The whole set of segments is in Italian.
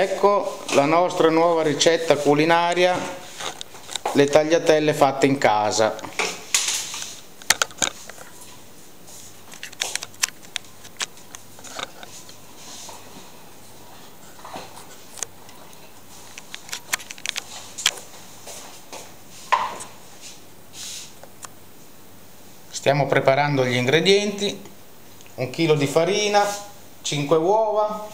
Ecco la nostra nuova ricetta culinaria, le tagliatelle fatte in casa. Stiamo preparando gli ingredienti, un chilo di farina, 5 uova,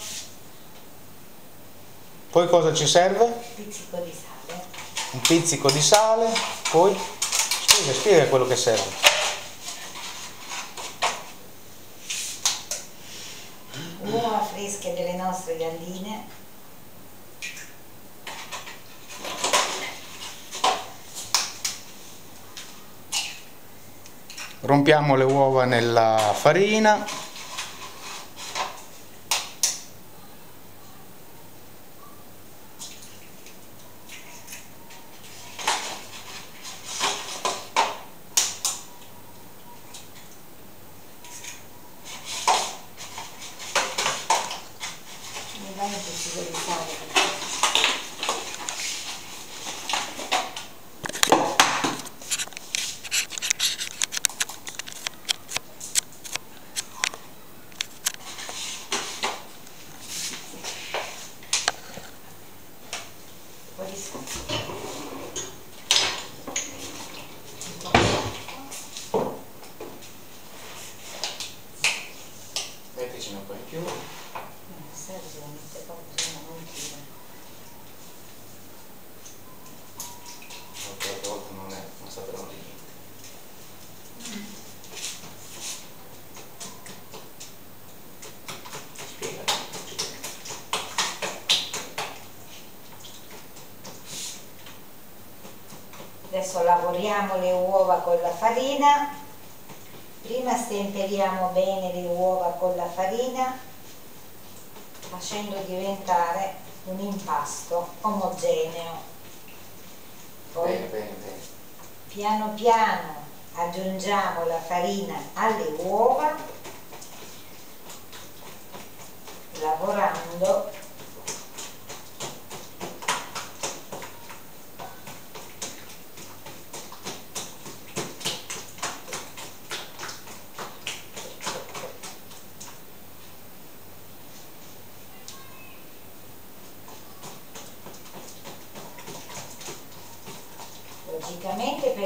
poi cosa ci serve? Un pizzico di sale. Un pizzico di sale, poi spiega, spiega quello che serve. Uova fresche delle nostre galline. Rompiamo le uova nella farina. Metticene un po' in più. Non serve, non tira. Sapevano di niente. Adesso lavoriamo le uova con la farina. Prima stemperiamo bene le uova con la farina facendo diventare un impasto omogeneo. Poi Bene, bene, bene. Piano piano aggiungiamo la farina alle uova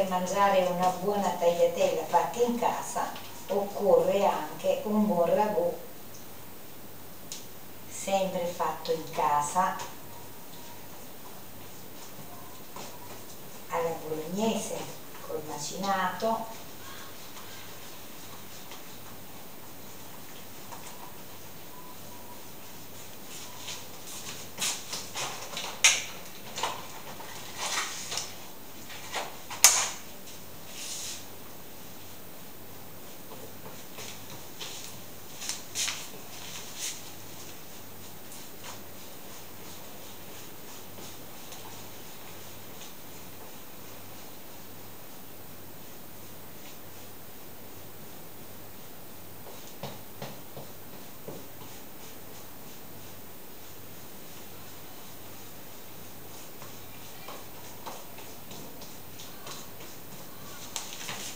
mangiare una buona tagliatella fatta in casa occorre anche un buon ragù, sempre fatto in casa, alla bolognese col macinato,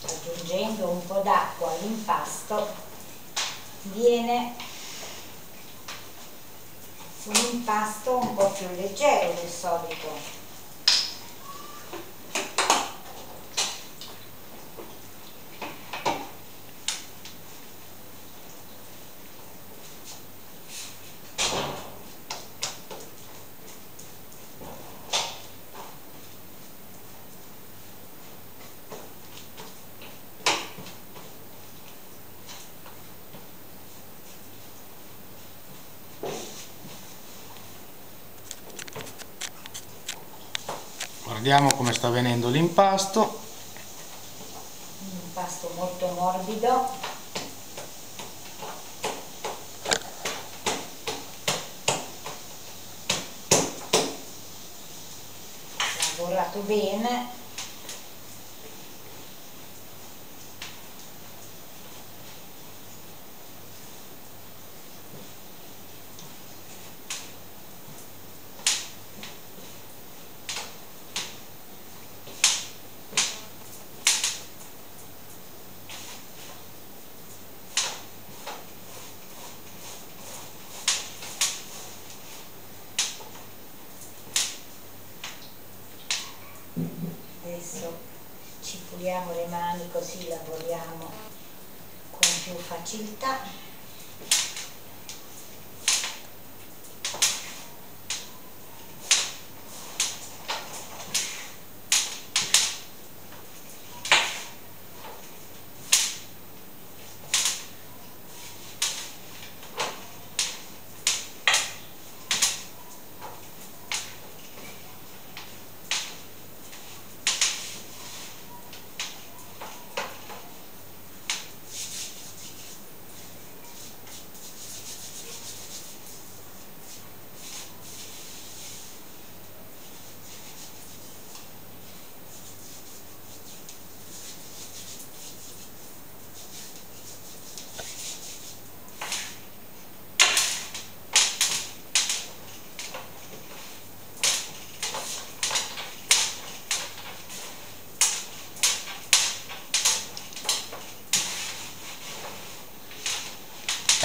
aggiungendo un po' d'acqua all'impasto viene un impasto un po' più leggero del solito. Guardiamo come sta venendo l'impasto. Un impasto molto morbido. Lavorato bene. adesso ci puliamo le mani così lavoriamo con più facilità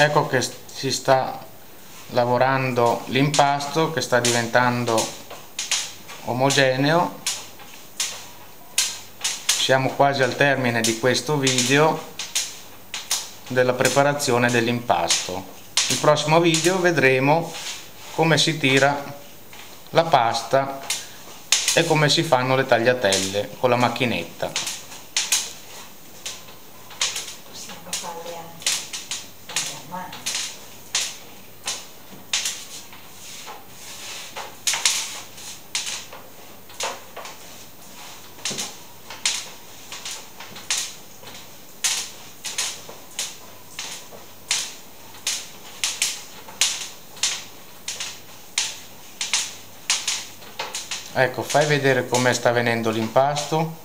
ecco che si sta lavorando l'impasto che sta diventando omogeneo. Siamo quasi al termine di questo video della preparazione dell'impasto. Il prossimo video vedremo come si tira la pasta e come si fanno le tagliatelle con la macchinetta ecco fai vedere come sta venendo l'impasto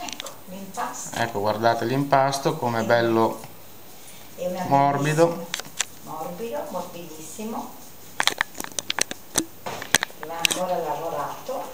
ecco l'impasto. Ecco guardate l'impasto come è bello morbido. morbido morbidissimo. Va ancora lavorato